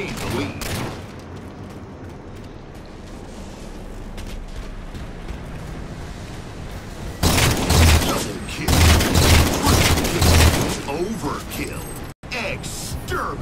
gained the lead. Double kill. Triple kill. Overkill. Exterminate.